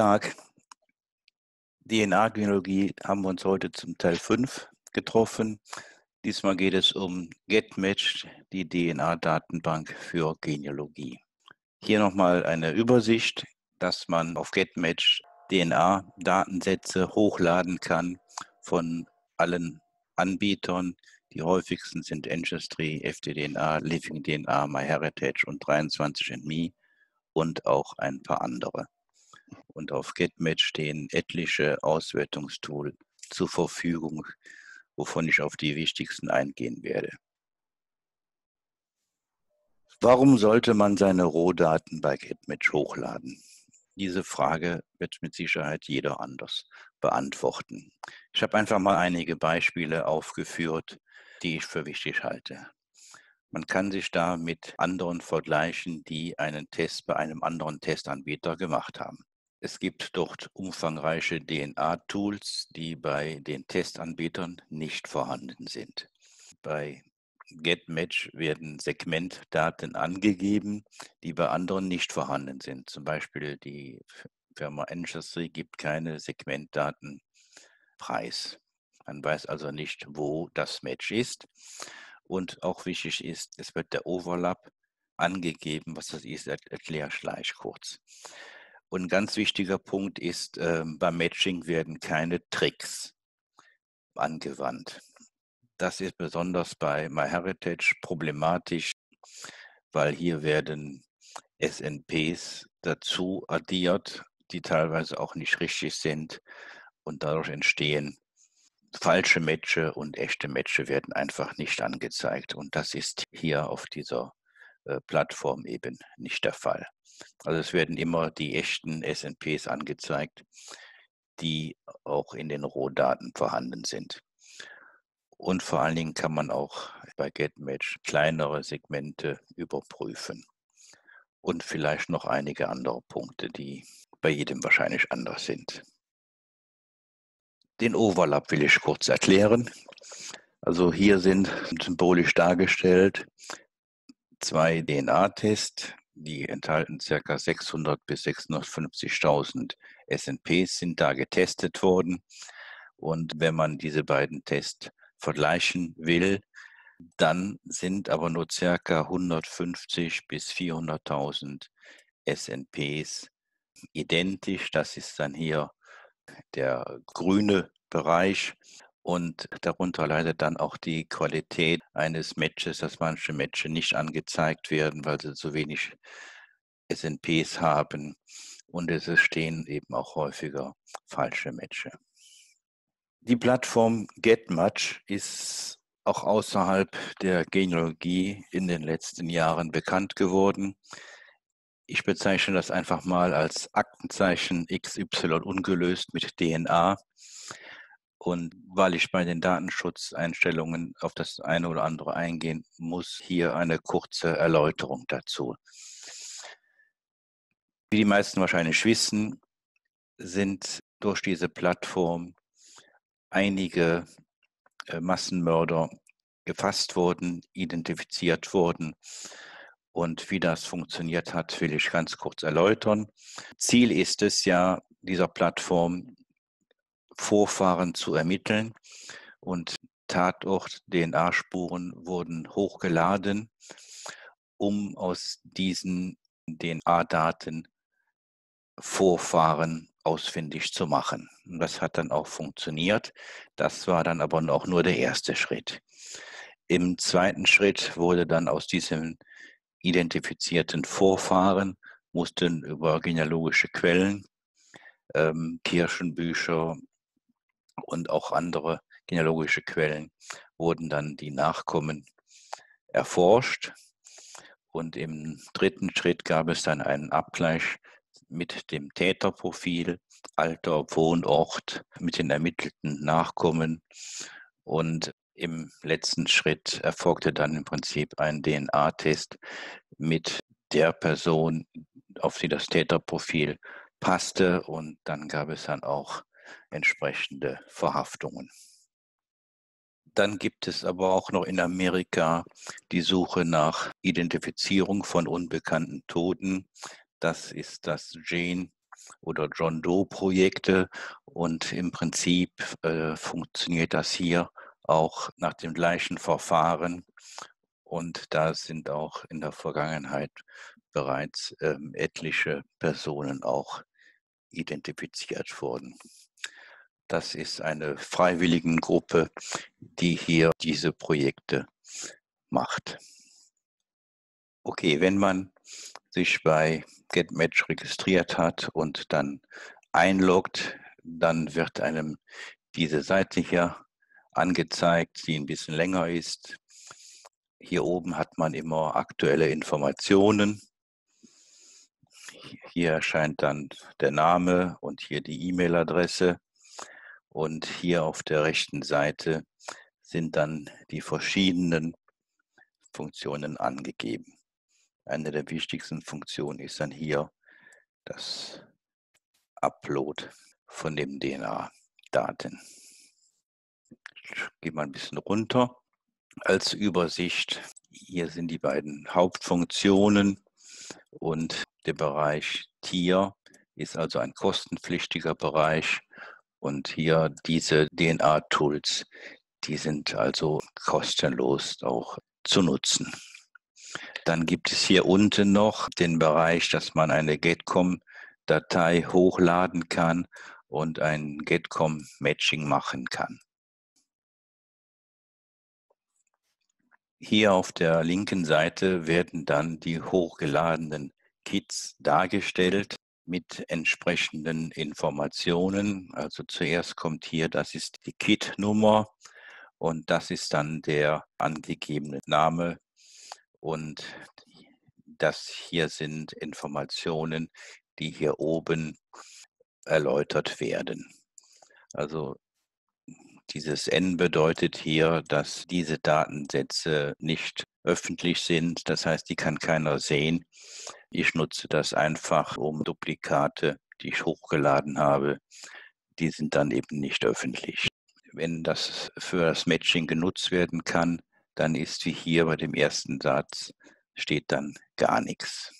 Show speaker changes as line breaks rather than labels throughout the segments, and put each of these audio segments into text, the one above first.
Tag. DNA-Genealogie haben wir uns heute zum Teil 5 getroffen. Diesmal geht es um GetMatch, die DNA-Datenbank für Genealogie. Hier nochmal eine Übersicht, dass man auf GetMatch DNA-Datensätze hochladen kann von allen Anbietern. Die häufigsten sind Ancestry, FTDNA, LivingDNA, MyHeritage und 23andMe und auch ein paar andere. Und auf GetMatch stehen etliche Auswertungstools zur Verfügung, wovon ich auf die wichtigsten eingehen werde. Warum sollte man seine Rohdaten bei GetMatch hochladen? Diese Frage wird mit Sicherheit jeder anders beantworten. Ich habe einfach mal einige Beispiele aufgeführt, die ich für wichtig halte. Man kann sich da mit anderen vergleichen, die einen Test bei einem anderen Testanbieter gemacht haben. Es gibt dort umfangreiche DNA-Tools, die bei den Testanbietern nicht vorhanden sind. Bei GetMatch werden Segmentdaten angegeben, die bei anderen nicht vorhanden sind. Zum Beispiel die Firma Ancestry gibt keine Segmentdaten preis. Man weiß also nicht, wo das Match ist. Und auch wichtig ist, es wird der Overlap angegeben. Was das ist, erkläre ich gleich kurz. Und ein ganz wichtiger Punkt ist, äh, beim Matching werden keine Tricks angewandt. Das ist besonders bei MyHeritage problematisch, weil hier werden SNPs dazu addiert, die teilweise auch nicht richtig sind und dadurch entstehen falsche Matches und echte Matches werden einfach nicht angezeigt. Und das ist hier auf dieser Plattform eben nicht der Fall. Also es werden immer die echten SNPs angezeigt, die auch in den Rohdaten vorhanden sind. Und vor allen Dingen kann man auch bei GetMatch kleinere Segmente überprüfen. Und vielleicht noch einige andere Punkte, die bei jedem wahrscheinlich anders sind. Den Overlap will ich kurz erklären. Also hier sind symbolisch dargestellt zwei DNA-Tests, die enthalten ca. 600 bis 650.000 SNPs, sind da getestet worden. Und wenn man diese beiden Tests vergleichen will, dann sind aber nur ca. 150 bis 400.000 SNPs identisch. Das ist dann hier der grüne Bereich und darunter leidet dann auch die Qualität eines Matches, dass manche Matches nicht angezeigt werden, weil sie zu wenig SNPs haben und es stehen eben auch häufiger falsche Matches. Die Plattform GetMatch ist auch außerhalb der Genealogie in den letzten Jahren bekannt geworden. Ich bezeichne das einfach mal als Aktenzeichen XY ungelöst mit DNA. Und weil ich bei den Datenschutzeinstellungen auf das eine oder andere eingehen muss, hier eine kurze Erläuterung dazu. Wie die meisten wahrscheinlich wissen, sind durch diese Plattform einige äh, Massenmörder gefasst worden, identifiziert worden und wie das funktioniert hat, will ich ganz kurz erläutern. Ziel ist es ja, dieser Plattform Vorfahren zu ermitteln und Tatort-DNA-Spuren wurden hochgeladen, um aus diesen DNA-Daten Vorfahren ausfindig zu machen. Und das hat dann auch funktioniert. Das war dann aber auch nur der erste Schritt. Im zweiten Schritt wurde dann aus diesen identifizierten Vorfahren mussten über genealogische Quellen, ähm, Kirchenbücher und auch andere genealogische Quellen wurden dann die Nachkommen erforscht. Und im dritten Schritt gab es dann einen Abgleich mit dem Täterprofil, Alter, Wohnort, mit den ermittelten Nachkommen. Und im letzten Schritt erfolgte dann im Prinzip ein DNA-Test mit der Person, auf die das Täterprofil passte. Und dann gab es dann auch entsprechende Verhaftungen. Dann gibt es aber auch noch in Amerika die Suche nach Identifizierung von unbekannten Toten. Das ist das Gene oder John Doe-Projekte. Und im Prinzip äh, funktioniert das hier auch nach dem gleichen Verfahren. Und da sind auch in der Vergangenheit bereits ähm, etliche Personen auch identifiziert worden. Das ist eine Freiwilligengruppe, die hier diese Projekte macht. Okay, wenn man sich bei GetMatch registriert hat und dann einloggt, dann wird einem diese Seite hier angezeigt, die ein bisschen länger ist. Hier oben hat man immer aktuelle Informationen. Hier erscheint dann der Name und hier die E-Mail-Adresse. Und hier auf der rechten Seite sind dann die verschiedenen Funktionen angegeben. Eine der wichtigsten Funktionen ist dann hier das Upload von den DNA-Daten. Ich gehe mal ein bisschen runter. Als Übersicht, hier sind die beiden Hauptfunktionen und der Bereich Tier ist also ein kostenpflichtiger Bereich und hier diese DNA-Tools, die sind also kostenlos auch zu nutzen. Dann gibt es hier unten noch den Bereich, dass man eine Getcom-Datei hochladen kann und ein Getcom-Matching machen kann. Hier auf der linken Seite werden dann die hochgeladenen Kits dargestellt mit entsprechenden Informationen. Also zuerst kommt hier, das ist die Kit-Nummer und das ist dann der angegebene Name und das hier sind Informationen, die hier oben erläutert werden. Also dieses N bedeutet hier, dass diese Datensätze nicht öffentlich sind. Das heißt, die kann keiner sehen. Ich nutze das einfach, um Duplikate, die ich hochgeladen habe, die sind dann eben nicht öffentlich. Wenn das für das Matching genutzt werden kann, dann ist wie hier bei dem ersten Satz steht dann gar nichts.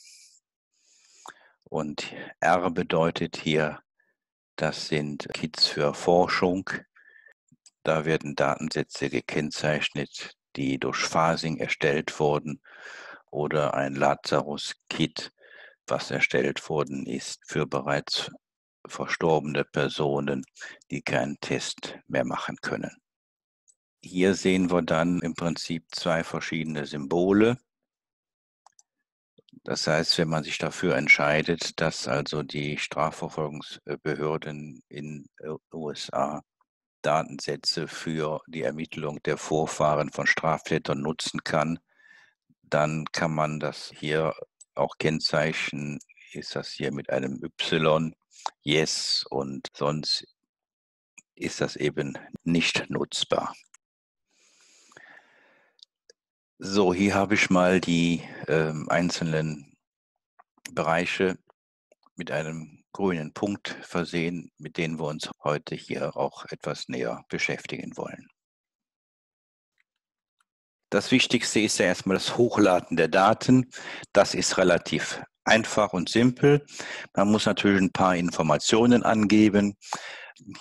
Und R bedeutet hier, das sind Kits für Forschung. Da werden Datensätze gekennzeichnet, die durch Phasing erstellt wurden oder ein Lazarus-Kit, was erstellt worden ist für bereits verstorbene Personen, die keinen Test mehr machen können. Hier sehen wir dann im Prinzip zwei verschiedene Symbole. Das heißt, wenn man sich dafür entscheidet, dass also die Strafverfolgungsbehörden in USA Datensätze für die Ermittlung der Vorfahren von Straftätern nutzen kann, dann kann man das hier auch kennzeichnen, ist das hier mit einem Y, Yes und sonst ist das eben nicht nutzbar. So, hier habe ich mal die äh, einzelnen Bereiche mit einem grünen Punkt versehen, mit denen wir uns heute hier auch etwas näher beschäftigen wollen. Das Wichtigste ist ja erstmal das Hochladen der Daten. Das ist relativ einfach und simpel. Man muss natürlich ein paar Informationen angeben.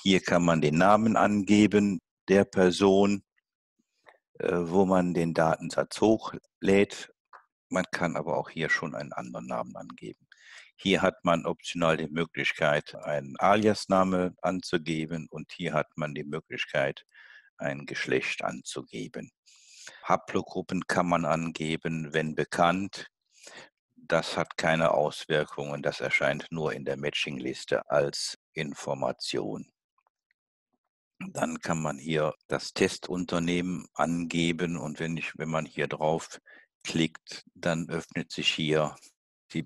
Hier kann man den Namen angeben der Person, äh, wo man den Datensatz hochlädt. Man kann aber auch hier schon einen anderen Namen angeben. Hier hat man optional die Möglichkeit, einen Aliasname anzugeben und hier hat man die Möglichkeit, ein Geschlecht anzugeben. Haplogruppen kann man angeben, wenn bekannt. Das hat keine Auswirkungen. Das erscheint nur in der Matchingliste als Information. Dann kann man hier das Testunternehmen angeben und wenn, ich, wenn man hier drauf klickt, dann öffnet sich hier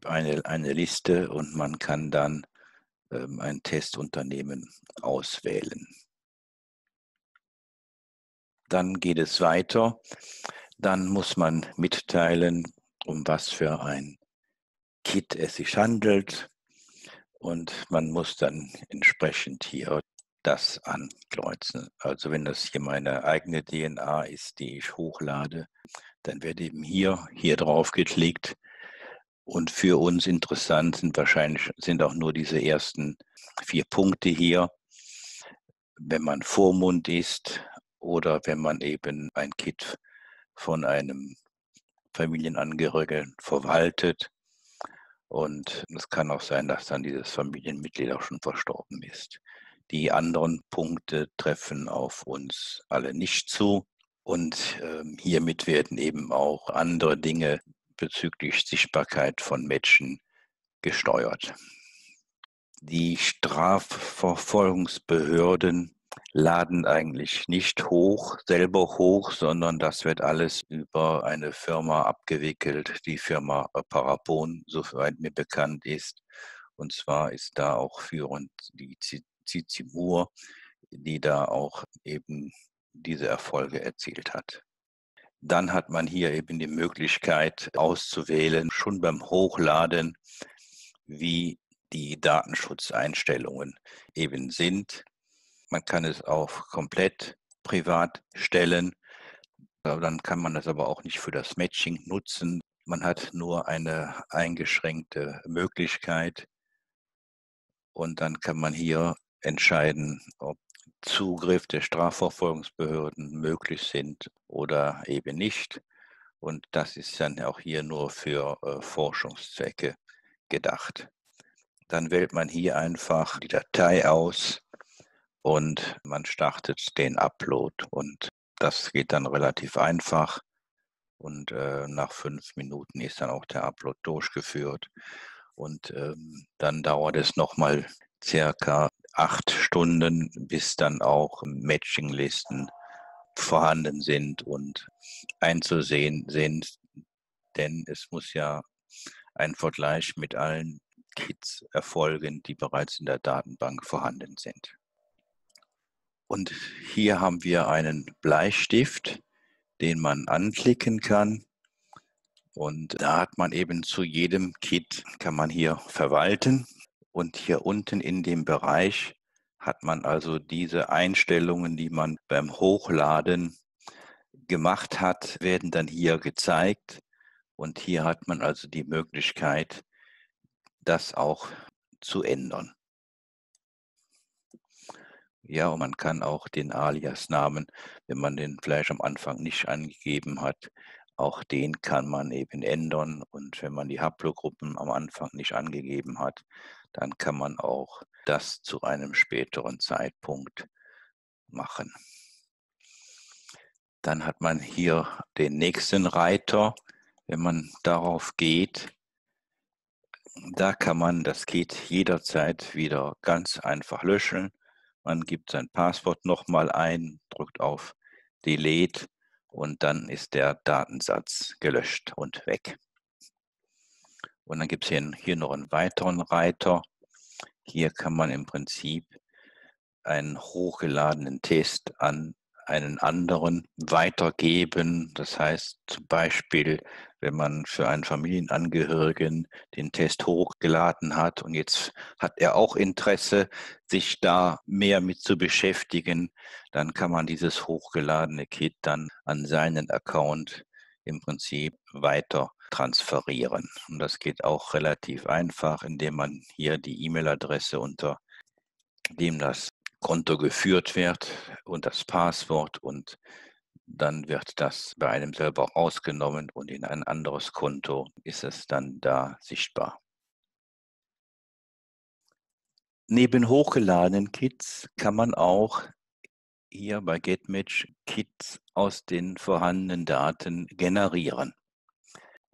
eine, eine Liste und man kann dann ähm, ein Testunternehmen auswählen. Dann geht es weiter. Dann muss man mitteilen, um was für ein Kit es sich handelt. Und man muss dann entsprechend hier das ankreuzen. Also wenn das hier meine eigene DNA ist, die ich hochlade, dann wird eben hier, hier drauf geklickt Und für uns interessant sind wahrscheinlich sind auch nur diese ersten vier Punkte hier. Wenn man Vormund ist oder wenn man eben ein Kit von einem Familienangehörigen verwaltet. Und es kann auch sein, dass dann dieses Familienmitglied auch schon verstorben ist. Die anderen Punkte treffen auf uns alle nicht zu. Und äh, hiermit werden eben auch andere Dinge bezüglich Sichtbarkeit von Menschen gesteuert. Die Strafverfolgungsbehörden laden eigentlich nicht hoch, selber hoch, sondern das wird alles über eine Firma abgewickelt, die Firma Parabon, soweit mir bekannt ist. Und zwar ist da auch führend die Zizimur, die da auch eben diese Erfolge erzielt hat. Dann hat man hier eben die Möglichkeit auszuwählen, schon beim Hochladen, wie die Datenschutzeinstellungen eben sind. Man kann es auch komplett privat stellen. Dann kann man das aber auch nicht für das Matching nutzen. Man hat nur eine eingeschränkte Möglichkeit. Und dann kann man hier entscheiden, ob Zugriff der Strafverfolgungsbehörden möglich sind oder eben nicht. Und das ist dann auch hier nur für äh, Forschungszwecke gedacht. Dann wählt man hier einfach die Datei aus und man startet den Upload. Und das geht dann relativ einfach. Und äh, nach fünf Minuten ist dann auch der Upload durchgeführt. Und ähm, dann dauert es nochmal circa acht Stunden, bis dann auch Matchinglisten vorhanden sind und einzusehen sind. Denn es muss ja ein Vergleich mit allen Kits erfolgen, die bereits in der Datenbank vorhanden sind. Und hier haben wir einen Bleistift, den man anklicken kann. Und da hat man eben zu jedem Kit, kann man hier verwalten. Und hier unten in dem Bereich hat man also diese Einstellungen, die man beim Hochladen gemacht hat, werden dann hier gezeigt. Und hier hat man also die Möglichkeit, das auch zu ändern. Ja, und man kann auch den Alias-Namen, wenn man den vielleicht am Anfang nicht angegeben hat, auch den kann man eben ändern. Und wenn man die Haplogruppen am Anfang nicht angegeben hat, dann kann man auch das zu einem späteren Zeitpunkt machen. Dann hat man hier den nächsten Reiter. Wenn man darauf geht, da kann man, das geht jederzeit wieder ganz einfach löschen. Man gibt sein Passwort nochmal ein, drückt auf Delete und dann ist der Datensatz gelöscht und weg. Und dann gibt es hier, hier noch einen weiteren Reiter. Hier kann man im Prinzip einen hochgeladenen Test an einen anderen weitergeben. Das heißt zum Beispiel, wenn man für einen Familienangehörigen den Test hochgeladen hat und jetzt hat er auch Interesse, sich da mehr mit zu beschäftigen, dann kann man dieses hochgeladene Kit dann an seinen Account im Prinzip weiter transferieren. Und das geht auch relativ einfach, indem man hier die E-Mail-Adresse unter dem das Konto geführt wird und das Passwort und dann wird das bei einem selber rausgenommen und in ein anderes Konto ist es dann da sichtbar. Neben hochgeladenen Kits kann man auch hier bei GetMatch Kits aus den vorhandenen Daten generieren.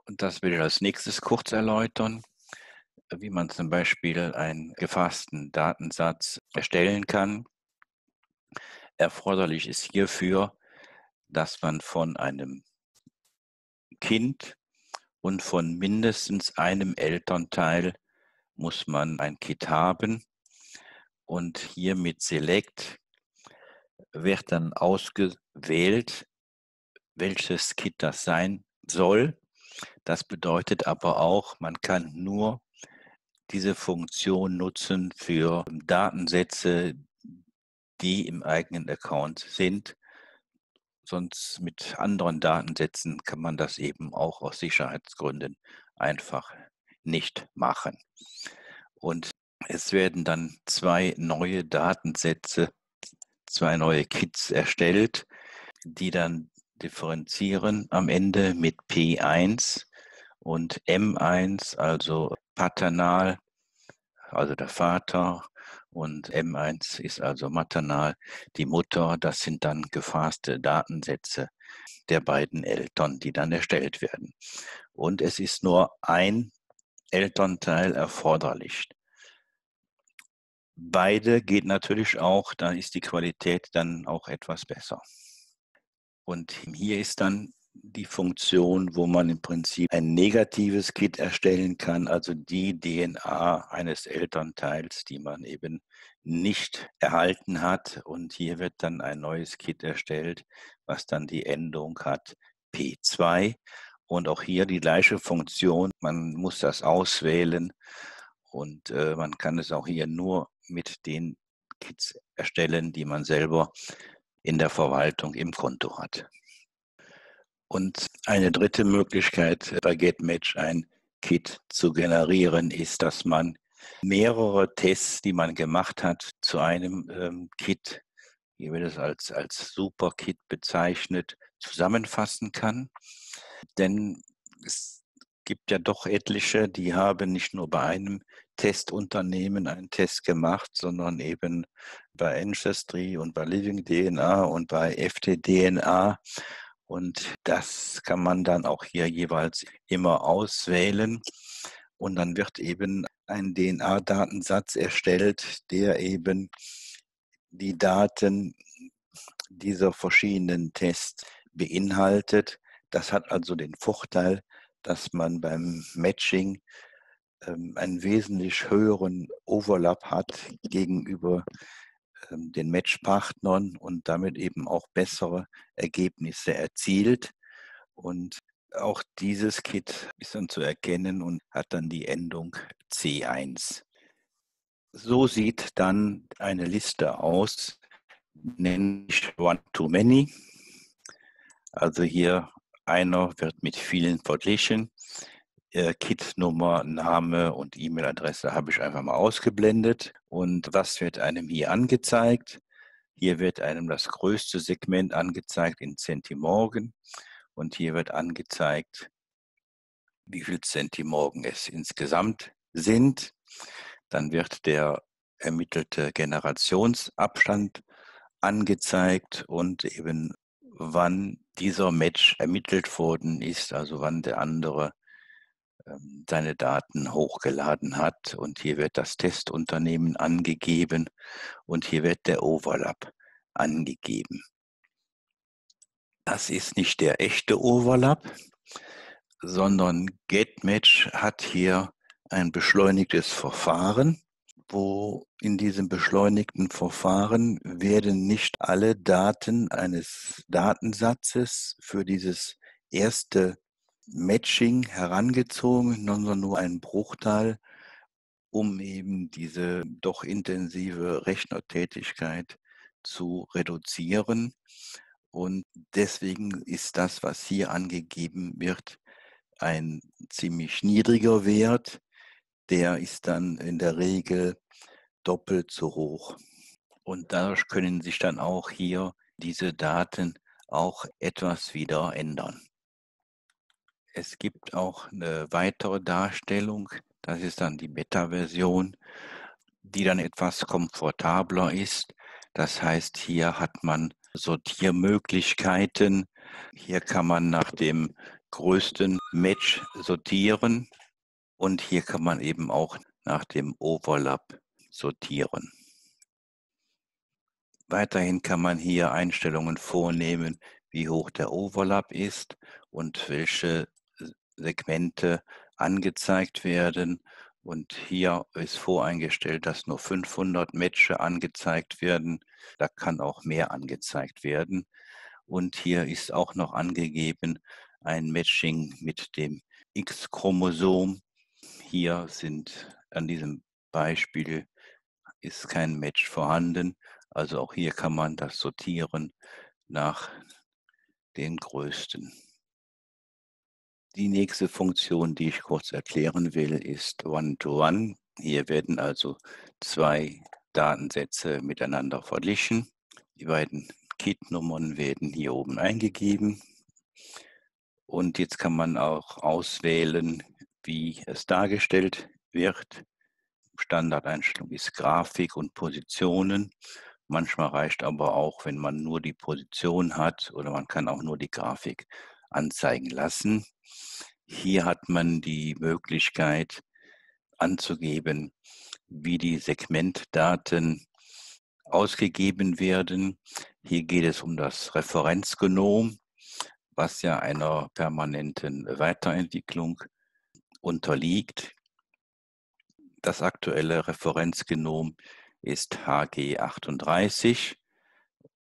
Und das will ich als nächstes kurz erläutern, wie man zum Beispiel einen gefassten Datensatz erstellen kann. Erforderlich ist hierfür, dass man von einem Kind und von mindestens einem Elternteil muss man ein Kit haben. Und hier mit Select wird dann ausgewählt, welches Kit das sein soll. Das bedeutet aber auch, man kann nur diese Funktion nutzen für Datensätze, die im eigenen Account sind. Sonst mit anderen Datensätzen kann man das eben auch aus Sicherheitsgründen einfach nicht machen. Und es werden dann zwei neue Datensätze, zwei neue Kits erstellt, die dann differenzieren am Ende mit P1 und M1, also paternal, also der Vater, und M1 ist also maternal, die Mutter. Das sind dann gefasste Datensätze der beiden Eltern, die dann erstellt werden. Und es ist nur ein Elternteil erforderlich. Beide geht natürlich auch, da ist die Qualität dann auch etwas besser. Und hier ist dann die Funktion, wo man im Prinzip ein negatives Kit erstellen kann, also die DNA eines Elternteils, die man eben nicht erhalten hat. Und hier wird dann ein neues Kit erstellt, was dann die Endung hat P2. Und auch hier die gleiche Funktion. Man muss das auswählen und äh, man kann es auch hier nur mit den Kits erstellen, die man selber in der Verwaltung im Konto hat. Und eine dritte Möglichkeit bei GetMatch ein Kit zu generieren ist, dass man mehrere Tests, die man gemacht hat, zu einem ähm, Kit, hier wird es als, als Super-Kit bezeichnet, zusammenfassen kann. Denn es gibt ja doch etliche, die haben nicht nur bei einem Testunternehmen einen Test gemacht, sondern eben bei Ancestry und bei Living DNA und bei FTDNA. Und das kann man dann auch hier jeweils immer auswählen. Und dann wird eben ein DNA-Datensatz erstellt, der eben die Daten dieser verschiedenen Tests beinhaltet. Das hat also den Vorteil, dass man beim Matching ähm, einen wesentlich höheren Overlap hat gegenüber den Matchpartnern und damit eben auch bessere Ergebnisse erzielt. Und auch dieses Kit ist dann zu erkennen und hat dann die Endung C1. So sieht dann eine Liste aus, nämlich One-to-Many. Also hier einer wird mit vielen verglichen. Äh, Kit-Nummer, Name und E-Mail-Adresse habe ich einfach mal ausgeblendet. Und was wird einem hier angezeigt? Hier wird einem das größte Segment angezeigt in Centimorgen. Und hier wird angezeigt, wie viel Centimorgen es insgesamt sind. Dann wird der ermittelte Generationsabstand angezeigt und eben wann dieser Match ermittelt worden ist, also wann der andere seine Daten hochgeladen hat. Und hier wird das Testunternehmen angegeben und hier wird der Overlap angegeben. Das ist nicht der echte Overlap, sondern GetMatch hat hier ein beschleunigtes Verfahren, wo in diesem beschleunigten Verfahren werden nicht alle Daten eines Datensatzes für dieses erste Matching herangezogen, sondern nur ein Bruchteil, um eben diese doch intensive Rechnertätigkeit zu reduzieren. Und deswegen ist das, was hier angegeben wird, ein ziemlich niedriger Wert. Der ist dann in der Regel doppelt so hoch. Und dadurch können sich dann auch hier diese Daten auch etwas wieder ändern. Es gibt auch eine weitere Darstellung, das ist dann die Beta-Version, die dann etwas komfortabler ist. Das heißt, hier hat man Sortiermöglichkeiten. Hier kann man nach dem größten Match sortieren und hier kann man eben auch nach dem Overlap sortieren. Weiterhin kann man hier Einstellungen vornehmen, wie hoch der Overlap ist und welche Segmente angezeigt werden. Und hier ist voreingestellt, dass nur 500 Matches angezeigt werden. Da kann auch mehr angezeigt werden. Und hier ist auch noch angegeben ein Matching mit dem X-Chromosom. Hier sind an diesem Beispiel ist kein Match vorhanden. Also auch hier kann man das sortieren nach den größten. Die nächste Funktion, die ich kurz erklären will, ist One-to-One. -One. Hier werden also zwei Datensätze miteinander verglichen. Die beiden KIT-Nummern werden hier oben eingegeben. Und jetzt kann man auch auswählen, wie es dargestellt wird. Standardeinstellung ist Grafik und Positionen. Manchmal reicht aber auch, wenn man nur die Position hat oder man kann auch nur die Grafik anzeigen lassen. Hier hat man die Möglichkeit anzugeben, wie die Segmentdaten ausgegeben werden. Hier geht es um das Referenzgenom, was ja einer permanenten Weiterentwicklung unterliegt. Das aktuelle Referenzgenom ist HG38.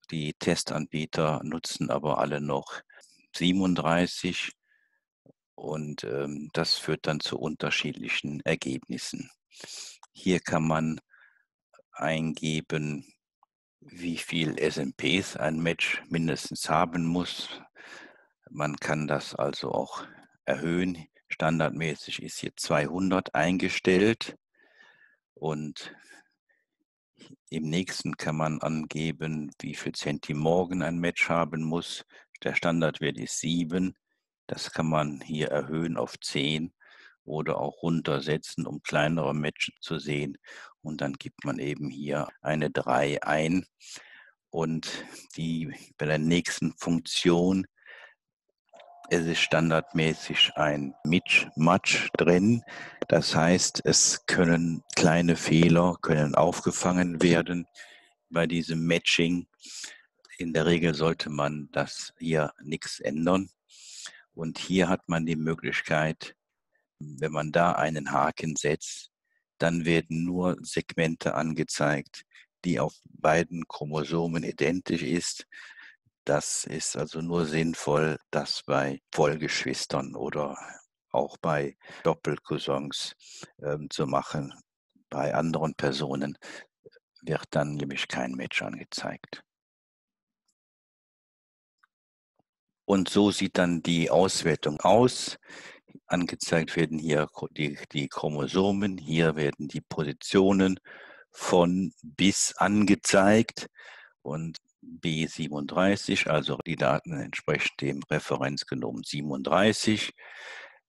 Die Testanbieter nutzen aber alle noch 37 und ähm, das führt dann zu unterschiedlichen Ergebnissen. Hier kann man eingeben, wie viel SMPs ein Match mindestens haben muss. Man kann das also auch erhöhen. Standardmäßig ist hier 200 eingestellt. Und im nächsten kann man angeben, wie viel Zentimorgen ein Match haben muss. Der Standardwert ist 7. Das kann man hier erhöhen auf 10 oder auch runtersetzen, um kleinere Matches zu sehen. Und dann gibt man eben hier eine 3 ein. Und die bei der nächsten Funktion es ist standardmäßig ein Mitch-Match drin. Das heißt, es können kleine Fehler können aufgefangen werden bei diesem Matching. In der Regel sollte man das hier nichts ändern. Und hier hat man die Möglichkeit, wenn man da einen Haken setzt, dann werden nur Segmente angezeigt, die auf beiden Chromosomen identisch ist. Das ist also nur sinnvoll, das bei Vollgeschwistern oder auch bei Doppelcousins äh, zu machen. Bei anderen Personen wird dann nämlich kein Match angezeigt. Und so sieht dann die Auswertung aus. Angezeigt werden hier die, die Chromosomen, hier werden die Positionen von bis angezeigt. Und B37, also die Daten entsprechen dem Referenzgenom 37.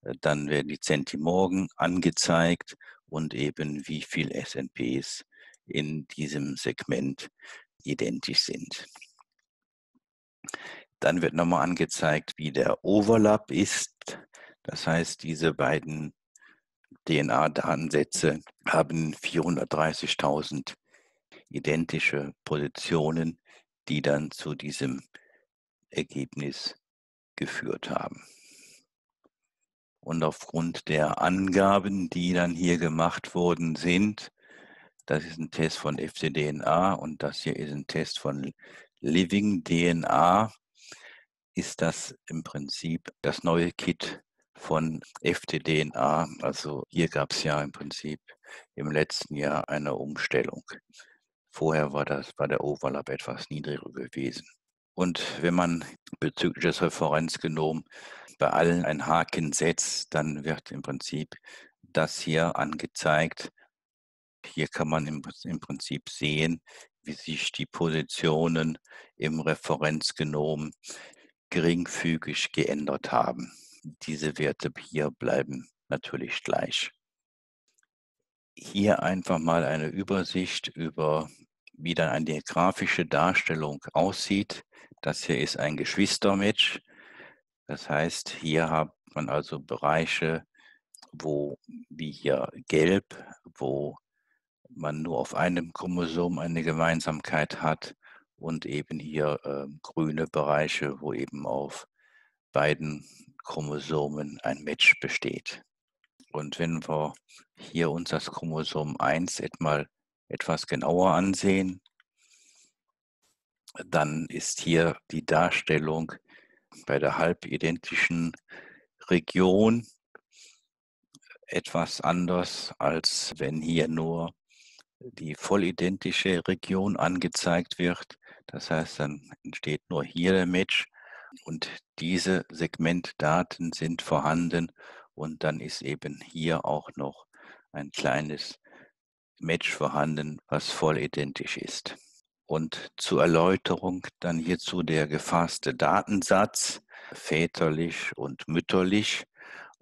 Äh, dann werden die Zentimorgen angezeigt und eben wie viele SNPs in diesem Segment identisch sind. Dann wird nochmal angezeigt, wie der Overlap ist. Das heißt, diese beiden DNA-Datensätze haben 430.000 identische Positionen die dann zu diesem Ergebnis geführt haben. Und aufgrund der Angaben, die dann hier gemacht worden sind, das ist ein Test von FCDNA und das hier ist ein Test von Living DNA, ist das im Prinzip das neue Kit von FTDNA. Also hier gab es ja im Prinzip im letzten Jahr eine Umstellung. Vorher war, das, war der Overlap etwas niedriger gewesen. Und wenn man bezüglich des Referenzgenoms bei allen einen Haken setzt, dann wird im Prinzip das hier angezeigt. Hier kann man im, im Prinzip sehen, wie sich die Positionen im Referenzgenom geringfügig geändert haben. Diese Werte hier bleiben natürlich gleich. Hier einfach mal eine Übersicht über wie dann eine grafische Darstellung aussieht. Das hier ist ein Geschwistermatch. Das heißt, hier hat man also Bereiche, wo, wie hier gelb, wo man nur auf einem Chromosom eine Gemeinsamkeit hat und eben hier äh, grüne Bereiche, wo eben auf beiden Chromosomen ein Match besteht. Und wenn wir hier uns das Chromosom 1 etwa etwas genauer ansehen, dann ist hier die Darstellung bei der halbidentischen Region etwas anders, als wenn hier nur die vollidentische Region angezeigt wird. Das heißt, dann entsteht nur hier der Match Und diese Segmentdaten sind vorhanden und dann ist eben hier auch noch ein kleines Match vorhanden, was voll identisch ist. Und zur Erläuterung dann hierzu der gefasste Datensatz, väterlich und mütterlich.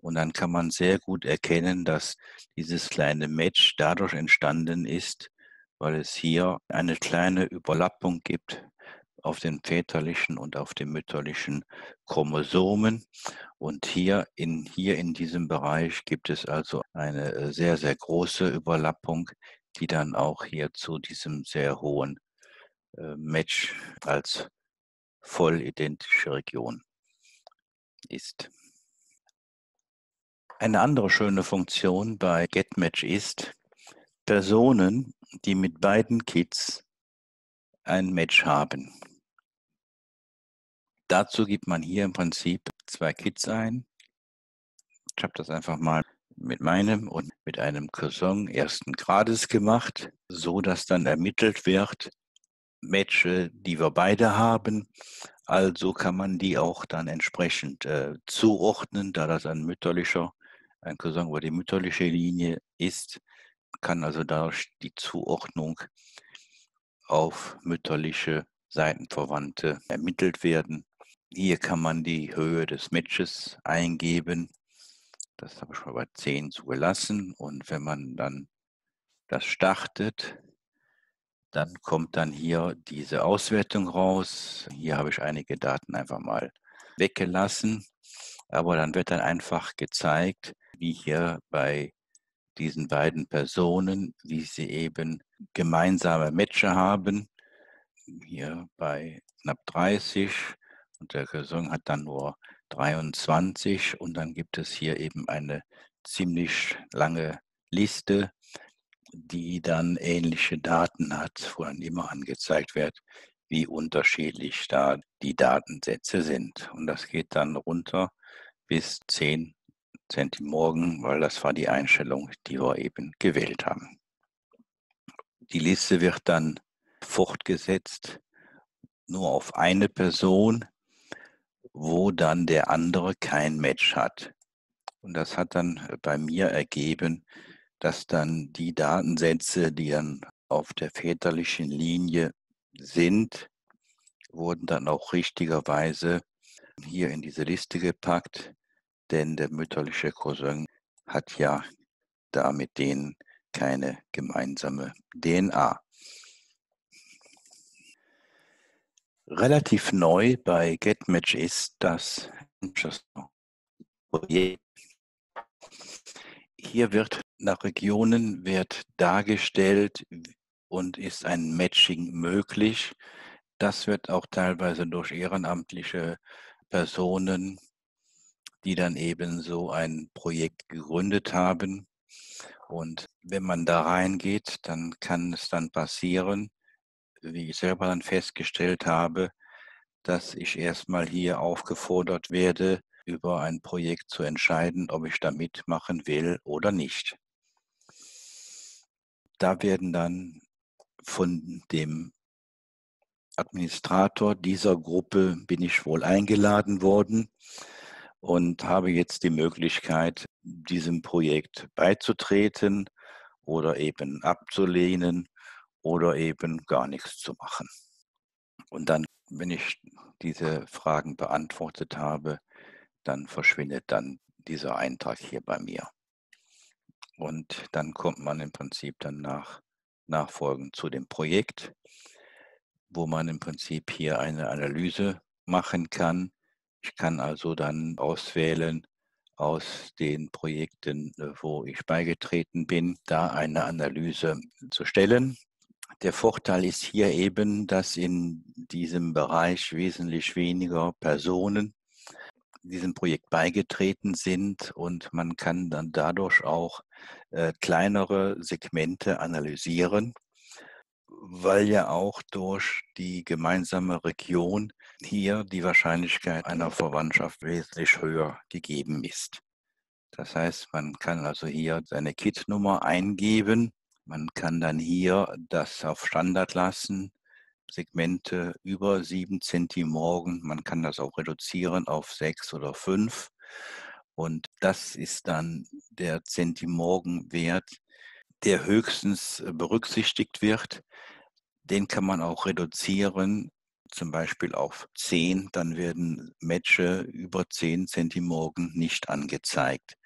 Und dann kann man sehr gut erkennen, dass dieses kleine Match dadurch entstanden ist, weil es hier eine kleine Überlappung gibt auf den väterlichen und auf den mütterlichen Chromosomen. Und hier in, hier in diesem Bereich gibt es also eine äh, sehr, sehr große Überlappung, die dann auch hier zu diesem sehr hohen äh, Match als voll identische Region ist. Eine andere schöne Funktion bei GetMatch ist, Personen, die mit beiden Kits ein Match haben. Dazu gibt man hier im Prinzip zwei Kits ein. Ich habe das einfach mal mit meinem und mit einem Cousin ersten Grades gemacht, so dass dann ermittelt wird, Matches, die wir beide haben. Also kann man die auch dann entsprechend äh, zuordnen, da das ein mütterlicher, ein Cousin über die mütterliche Linie ist, kann also dadurch die Zuordnung auf mütterliche Seitenverwandte ermittelt werden. Hier kann man die Höhe des Matches eingeben. Das habe ich mal bei 10 zugelassen. Und wenn man dann das startet, dann kommt dann hier diese Auswertung raus. Hier habe ich einige Daten einfach mal weggelassen. Aber dann wird dann einfach gezeigt, wie hier bei diesen beiden Personen, wie sie eben gemeinsame Matches haben. Hier bei knapp 30 und der Gesang hat dann nur 23 und dann gibt es hier eben eine ziemlich lange Liste, die dann ähnliche Daten hat, wo dann immer angezeigt wird, wie unterschiedlich da die Datensätze sind. Und das geht dann runter bis 10 Centimorgen, weil das war die Einstellung, die wir eben gewählt haben. Die Liste wird dann fortgesetzt nur auf eine Person, wo dann der andere kein Match hat. Und das hat dann bei mir ergeben, dass dann die Datensätze, die dann auf der väterlichen Linie sind, wurden dann auch richtigerweise hier in diese Liste gepackt, denn der mütterliche Cousin hat ja da mit denen keine gemeinsame DNA. Relativ neu bei GetMatch ist das Projekt. Hier wird nach Regionen wird dargestellt und ist ein Matching möglich. Das wird auch teilweise durch ehrenamtliche Personen, die dann eben so ein Projekt gegründet haben. Und wenn man da reingeht, dann kann es dann passieren, wie ich selber dann festgestellt habe, dass ich erstmal hier aufgefordert werde, über ein Projekt zu entscheiden, ob ich da mitmachen will oder nicht. Da werden dann von dem Administrator dieser Gruppe bin ich wohl eingeladen worden und habe jetzt die Möglichkeit, diesem Projekt beizutreten oder eben abzulehnen oder eben gar nichts zu machen. Und dann, wenn ich diese Fragen beantwortet habe, dann verschwindet dann dieser Eintrag hier bei mir. Und dann kommt man im Prinzip dann nach, nachfolgend zu dem Projekt, wo man im Prinzip hier eine Analyse machen kann. Ich kann also dann auswählen aus den Projekten, äh, wo ich beigetreten bin, da eine Analyse zu stellen. Der Vorteil ist hier eben, dass in diesem Bereich wesentlich weniger Personen diesem Projekt beigetreten sind und man kann dann dadurch auch äh, kleinere Segmente analysieren, weil ja auch durch die gemeinsame Region hier die Wahrscheinlichkeit einer Verwandtschaft wesentlich höher gegeben ist. Das heißt, man kann also hier seine KIT-Nummer eingeben man kann dann hier das auf Standard lassen, Segmente über sieben Zentimorgen. Man kann das auch reduzieren auf sechs oder fünf. Und das ist dann der Zentimorgenwert, der höchstens berücksichtigt wird. Den kann man auch reduzieren, zum Beispiel auf 10. Dann werden Matches über 10 Zentimorgen nicht angezeigt.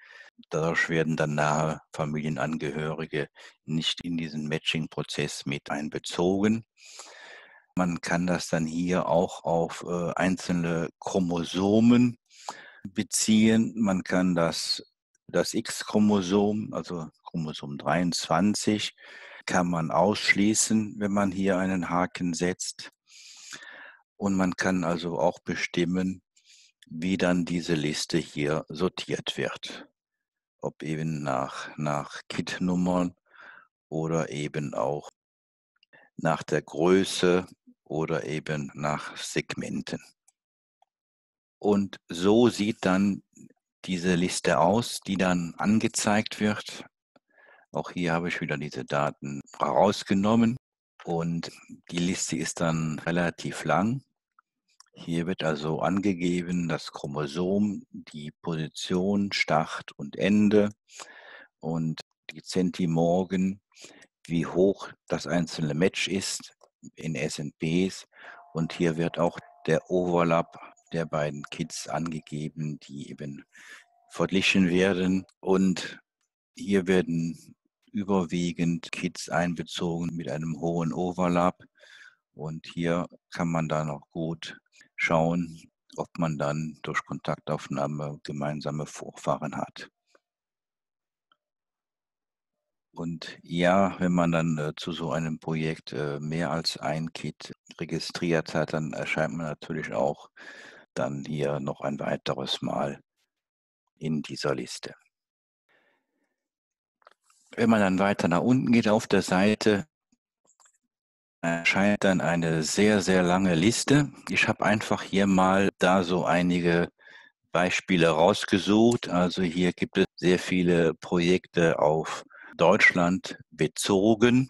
Dadurch werden dann nahe Familienangehörige nicht in diesen Matching-Prozess mit einbezogen. Man kann das dann hier auch auf äh, einzelne Chromosomen beziehen. Man kann das, das X-Chromosom, also Chromosom 23, kann man ausschließen, wenn man hier einen Haken setzt. Und man kann also auch bestimmen, wie dann diese Liste hier sortiert wird. Ob eben nach, nach Kit-Nummern oder eben auch nach der Größe oder eben nach Segmenten. Und so sieht dann diese Liste aus, die dann angezeigt wird. Auch hier habe ich wieder diese Daten herausgenommen und die Liste ist dann relativ lang. Hier wird also angegeben das Chromosom, die Position, Start und Ende und die Zentimorgen, wie hoch das einzelne Match ist in SNPs. Und hier wird auch der Overlap der beiden Kits angegeben, die eben verglichen werden. Und hier werden überwiegend Kits einbezogen mit einem hohen Overlap. Und hier kann man dann auch gut schauen, ob man dann durch Kontaktaufnahme gemeinsame Vorfahren hat. Und ja, wenn man dann äh, zu so einem Projekt äh, mehr als ein Kit registriert hat, dann erscheint man natürlich auch dann hier noch ein weiteres Mal in dieser Liste. Wenn man dann weiter nach unten geht auf der Seite, erscheint dann eine sehr, sehr lange Liste. Ich habe einfach hier mal da so einige Beispiele rausgesucht. Also hier gibt es sehr viele Projekte auf Deutschland bezogen.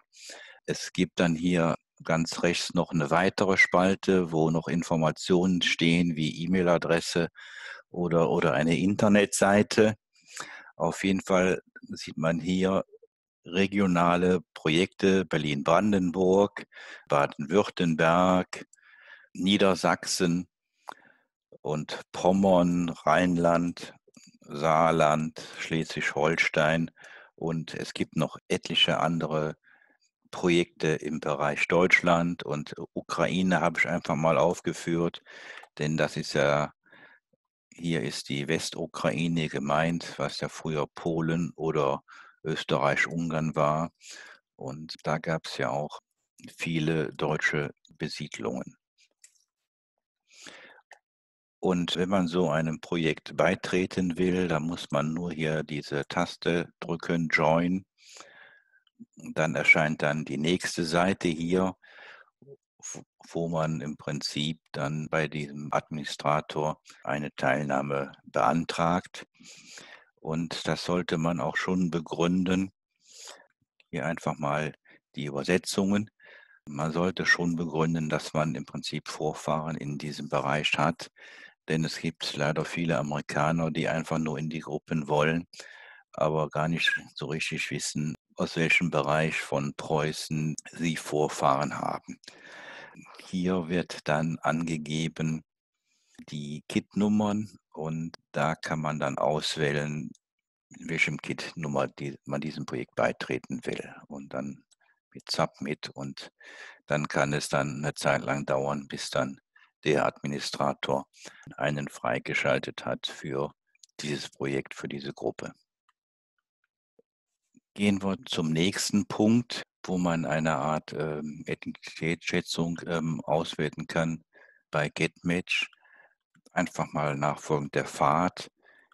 Es gibt dann hier ganz rechts noch eine weitere Spalte, wo noch Informationen stehen wie E-Mail-Adresse oder, oder eine Internetseite. Auf jeden Fall sieht man hier regionale Projekte Berlin-Brandenburg, Baden-Württemberg, Niedersachsen und Pommern, Rheinland, Saarland, Schleswig-Holstein. Und es gibt noch etliche andere Projekte im Bereich Deutschland. Und Ukraine habe ich einfach mal aufgeführt, denn das ist ja, hier ist die Westukraine gemeint, was ja früher Polen oder Österreich-Ungarn war. Und da gab es ja auch viele deutsche Besiedlungen. Und wenn man so einem Projekt beitreten will, dann muss man nur hier diese Taste drücken, Join. Dann erscheint dann die nächste Seite hier, wo man im Prinzip dann bei diesem Administrator eine Teilnahme beantragt. Und das sollte man auch schon begründen. Hier einfach mal die Übersetzungen. Man sollte schon begründen, dass man im Prinzip Vorfahren in diesem Bereich hat. Denn es gibt leider viele Amerikaner, die einfach nur in die Gruppen wollen, aber gar nicht so richtig wissen, aus welchem Bereich von Preußen sie Vorfahren haben. Hier wird dann angegeben die Kit-Nummern und da kann man dann auswählen, in welchem Kit-Nummer die, man diesem Projekt beitreten will. Und dann mit Submit und dann kann es dann eine Zeit lang dauern, bis dann der Administrator einen freigeschaltet hat für dieses Projekt, für diese Gruppe. Gehen wir zum nächsten Punkt, wo man eine Art ähm, Identitätsschätzung ähm, auswerten kann bei GetMatch einfach mal nachfolgend der Fahrt.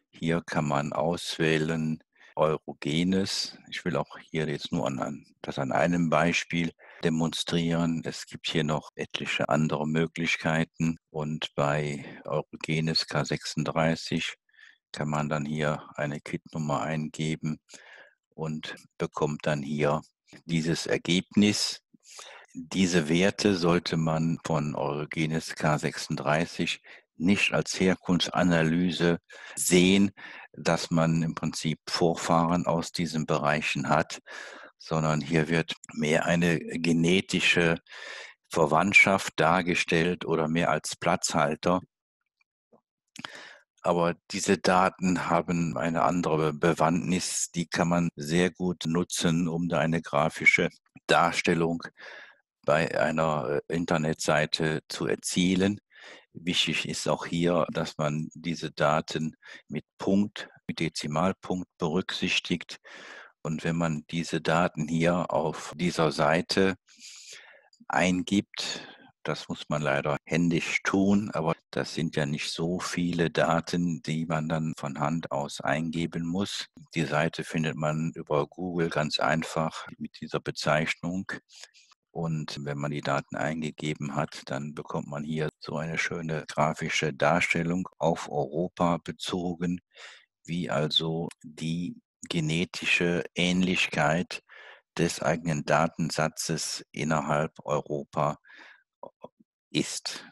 Hier kann man auswählen Eurogenes. Ich will auch hier jetzt nur an, das an einem Beispiel demonstrieren. Es gibt hier noch etliche andere Möglichkeiten und bei Eurogenes K36 kann man dann hier eine Kit-Nummer eingeben und bekommt dann hier dieses Ergebnis. Diese Werte sollte man von Eurogenes K36 nicht als Herkunftsanalyse sehen, dass man im Prinzip Vorfahren aus diesen Bereichen hat, sondern hier wird mehr eine genetische Verwandtschaft dargestellt oder mehr als Platzhalter. Aber diese Daten haben eine andere Bewandtnis, die kann man sehr gut nutzen, um da eine grafische Darstellung bei einer äh, Internetseite zu erzielen. Wichtig ist auch hier, dass man diese Daten mit Punkt, mit Dezimalpunkt berücksichtigt. Und wenn man diese Daten hier auf dieser Seite eingibt, das muss man leider händisch tun, aber das sind ja nicht so viele Daten, die man dann von Hand aus eingeben muss. Die Seite findet man über Google ganz einfach mit dieser Bezeichnung. Und wenn man die Daten eingegeben hat, dann bekommt man hier so eine schöne grafische Darstellung auf Europa bezogen, wie also die genetische Ähnlichkeit des eigenen Datensatzes innerhalb Europa ist,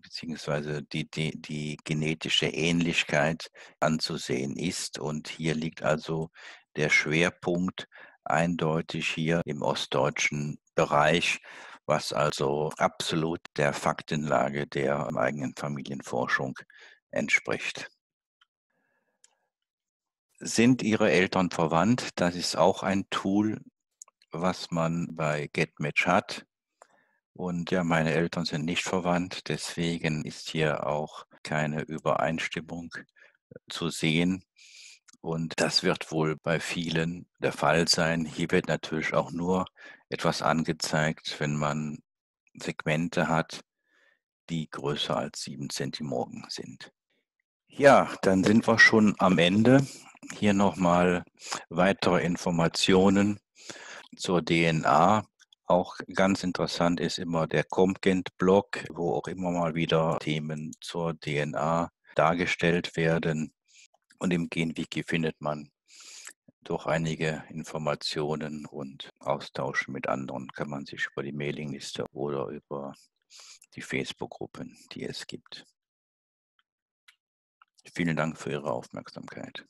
beziehungsweise die, die, die genetische Ähnlichkeit anzusehen ist. Und hier liegt also der Schwerpunkt eindeutig hier im ostdeutschen Bereich, was also absolut der Faktenlage der eigenen Familienforschung entspricht. Sind Ihre Eltern verwandt? Das ist auch ein Tool, was man bei GetMatch hat. Und ja, meine Eltern sind nicht verwandt, deswegen ist hier auch keine Übereinstimmung äh, zu sehen. Und das wird wohl bei vielen der Fall sein. Hier wird natürlich auch nur etwas angezeigt, wenn man Segmente hat, die größer als sieben Zentimorgen sind. Ja, dann sind wir schon am Ende. Hier nochmal weitere Informationen zur DNA. Auch ganz interessant ist immer der Comgent-Blog, wo auch immer mal wieder Themen zur DNA dargestellt werden. Und im GenWiki findet man durch einige Informationen und Austausch mit anderen kann man sich über die Mailingliste oder über die Facebook-Gruppen, die es gibt. Vielen Dank für Ihre Aufmerksamkeit.